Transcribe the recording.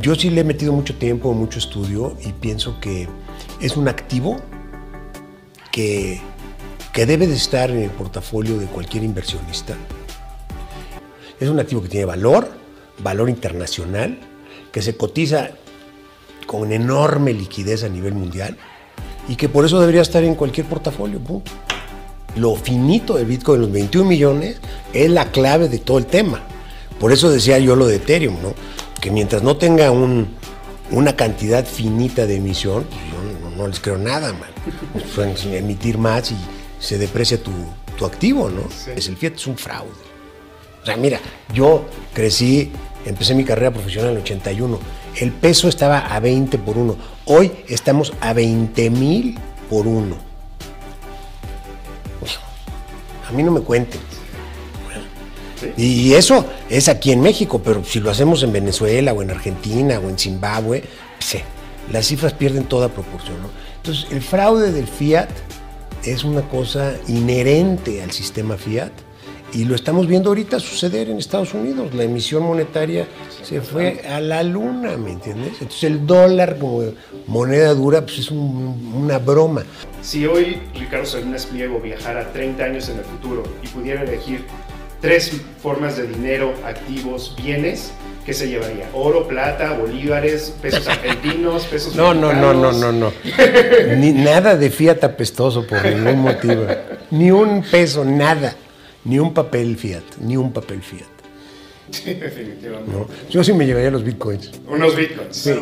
Yo sí le he metido mucho tiempo, mucho estudio y pienso que es un activo que, que debe de estar en el portafolio de cualquier inversionista. Es un activo que tiene valor, valor internacional, que se cotiza con enorme liquidez a nivel mundial y que por eso debería estar en cualquier portafolio. Lo finito del Bitcoin, los 21 millones, es la clave de todo el tema. Por eso decía yo lo de Ethereum, ¿no? Que mientras no tenga una cantidad finita de emisión, pues yo no, les creo nada, man. Pueden emitir más y se deprecia tu, activo, ¿no? Es el Fiat es un fraude. O sea, mira, yo crecí, empecé mi carrera profesional en el 81. El peso estaba a 20 por uno. Hoy estamos a 20 mil por uno. A mí no me cuenten. Y eso es aquí en México, pero si lo hacemos en Venezuela o en Argentina o en Zimbabue, pues, las cifras pierden toda proporción. Entonces, el fraude del fiat es una cosa inherente al sistema fiat y lo estamos viendo ahorita suceder en Estados Unidos. La emisión monetaria se fue a la luna, ¿me entiendes? Entonces el dólar como moneda dura pues es una broma. Si hoy Ricardo Salinas Pliego viajara 30 años en el futuro y pudiera elegir tres formas de dinero, activos, bienes, ¿qué se llevaría? Oro, plata, bolívares, pesos argentinos, pesos No, no, no, no, no, no. Ni nada de fiat apestoso por ningún motivo. Ni un peso, nada. Ni un papel fiat, ni un papel fiat. Sí, definitivamente. Yo sí me llevaría los bitcoins. Unos bitcoins. Sí.